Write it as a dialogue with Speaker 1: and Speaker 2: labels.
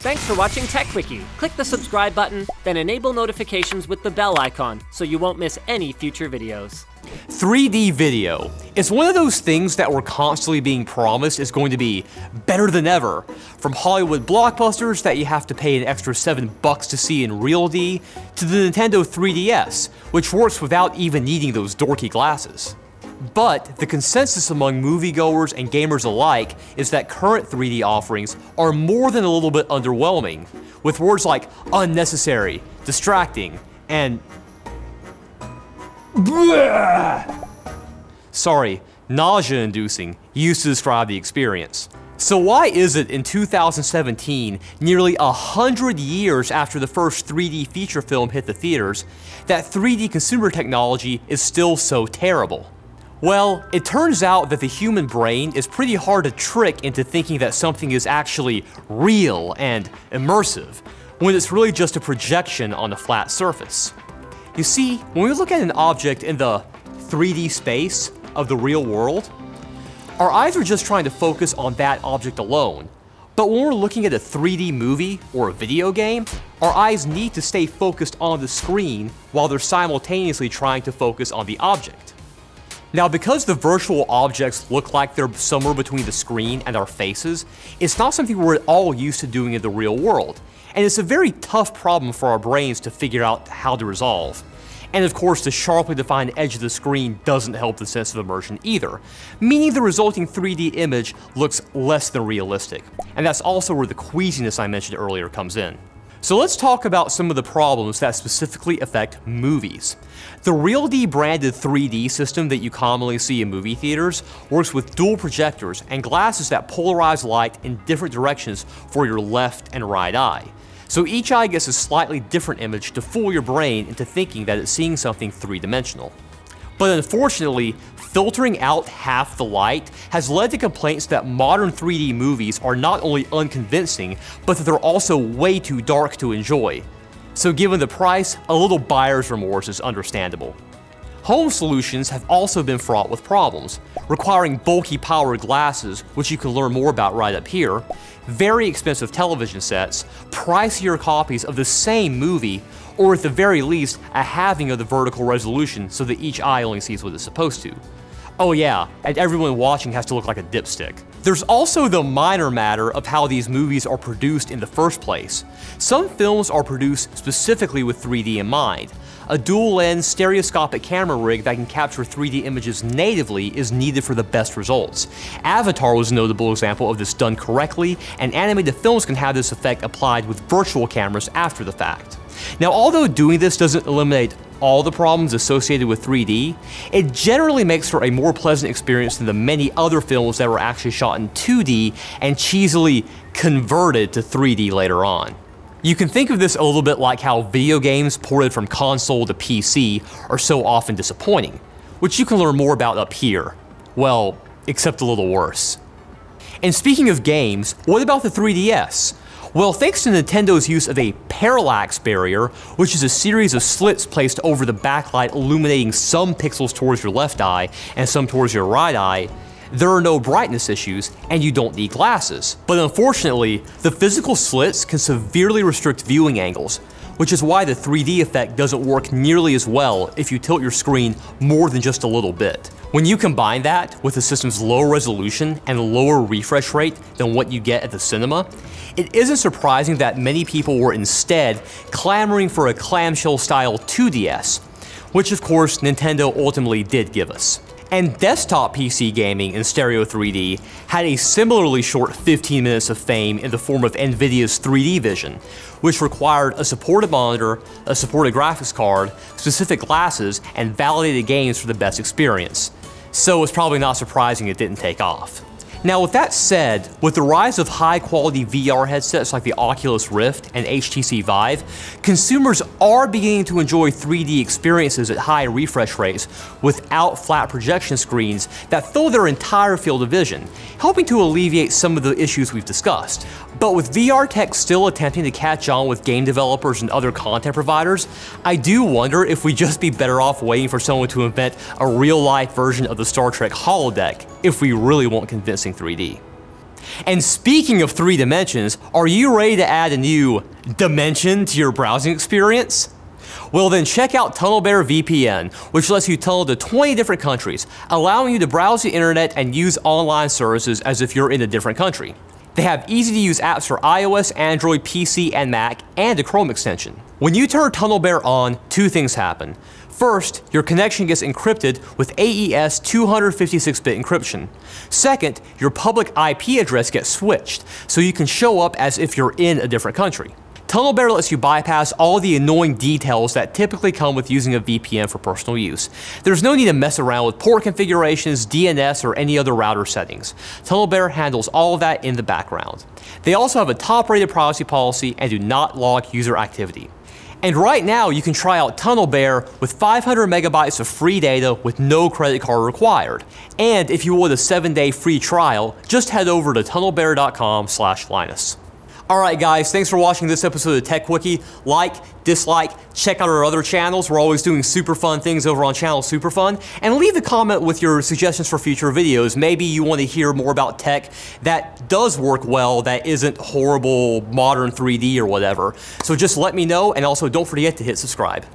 Speaker 1: Thanks for watching Techquickie. Click the subscribe button, then enable notifications with the bell icon so you won't miss any future videos.
Speaker 2: 3D video. It's one of those things that we're constantly being promised is going to be better than ever. From Hollywood blockbusters that you have to pay an extra 7 bucks to see in RealD, to the Nintendo 3DS, which works without even needing those dorky glasses. But the consensus among moviegoers and gamers alike is that current 3D offerings are more than a little bit underwhelming, with words like unnecessary, distracting, and Sorry, nausea-inducing, used to describe the experience. So why is it in 2017, nearly a hundred years after the first 3D feature film hit the theaters, that 3D consumer technology is still so terrible? Well, it turns out that the human brain is pretty hard to trick into thinking that something is actually real and immersive, when it's really just a projection on a flat surface. You see, when we look at an object in the 3D space of the real world, our eyes are just trying to focus on that object alone. But when we're looking at a 3D movie or a video game, our eyes need to stay focused on the screen while they're simultaneously trying to focus on the object. Now because the virtual objects look like they're somewhere between the screen and our faces, it's not something we're at all used to doing in the real world, and it's a very tough problem for our brains to figure out how to resolve. And of course, the sharply defined edge of the screen doesn't help the sense of immersion either, meaning the resulting 3D image looks less than realistic. And that's also where the queasiness I mentioned earlier comes in. So let's talk about some of the problems that specifically affect movies. The RealD branded 3D system that you commonly see in movie theaters works with dual projectors and glasses that polarize light in different directions for your left and right eye. So each eye gets a slightly different image to fool your brain into thinking that it's seeing something three-dimensional. But unfortunately, filtering out half the light has led to complaints that modern 3D movies are not only unconvincing, but that they're also way too dark to enjoy. So given the price, a little buyer's remorse is understandable. Home solutions have also been fraught with problems, requiring bulky powered glasses, which you can learn more about right up here, very expensive television sets, pricier copies of the same movie, or at the very least, a halving of the vertical resolution so that each eye only sees what it's supposed to. Oh yeah, and everyone watching has to look like a dipstick. There's also the minor matter of how these movies are produced in the first place. Some films are produced specifically with 3D in mind. A dual-lens stereoscopic camera rig that can capture 3D images natively is needed for the best results. Avatar was a notable example of this done correctly, and animated films can have this effect applied with virtual cameras after the fact. Now, although doing this doesn't eliminate all the problems associated with 3D, it generally makes for a more pleasant experience than the many other films that were actually shot in 2D and cheesily converted to 3D later on. You can think of this a little bit like how video games ported from console to PC are so often disappointing, which you can learn more about up here. Well, except a little worse. And speaking of games, what about the 3DS? Well, thanks to Nintendo's use of a parallax barrier, which is a series of slits placed over the backlight illuminating some pixels towards your left eye and some towards your right eye, there are no brightness issues, and you don't need glasses. But unfortunately, the physical slits can severely restrict viewing angles, which is why the 3D effect doesn't work nearly as well if you tilt your screen more than just a little bit. When you combine that with the system's lower resolution and lower refresh rate than what you get at the cinema, it isn't surprising that many people were instead clamoring for a clamshell-style 2DS, which of course Nintendo ultimately did give us. And desktop PC gaming in Stereo 3D had a similarly short 15 minutes of fame in the form of Nvidia's 3D Vision, which required a supported monitor, a supported graphics card, specific glasses, and validated games for the best experience. So it's probably not surprising it didn't take off. Now with that said, with the rise of high quality VR headsets like the Oculus Rift and HTC Vive, consumers are beginning to enjoy 3D experiences at high refresh rates without flat projection screens that fill their entire field of vision, helping to alleviate some of the issues we've discussed. But with VR tech still attempting to catch on with game developers and other content providers, I do wonder if we'd just be better off waiting for someone to invent a real life version of the Star Trek holodeck if we really want convincing 3D. And speaking of three dimensions, are you ready to add a new dimension to your browsing experience? Well then check out TunnelBear VPN, which lets you tunnel to 20 different countries, allowing you to browse the internet and use online services as if you're in a different country. They have easy to use apps for iOS, Android, PC, and Mac, and a Chrome extension. When you turn TunnelBear on, two things happen. First, your connection gets encrypted with AES 256-bit encryption. Second, your public IP address gets switched, so you can show up as if you're in a different country. TunnelBear lets you bypass all the annoying details that typically come with using a VPN for personal use. There's no need to mess around with port configurations, DNS, or any other router settings. TunnelBear handles all of that in the background. They also have a top-rated privacy policy and do not log user activity. And right now, you can try out TunnelBear with 500 megabytes of free data with no credit card required. And if you want a 7-day free trial, just head over to tunnelbear.com Linus. Alright guys, thanks for watching this episode of Tech Quickie. Like, dislike, check out our other channels. We're always doing super fun things over on channel Super Fun. And leave a comment with your suggestions for future videos. Maybe you want to hear more about tech that does work well, that isn't horrible modern 3D or whatever. So just let me know, and also don't forget to hit subscribe.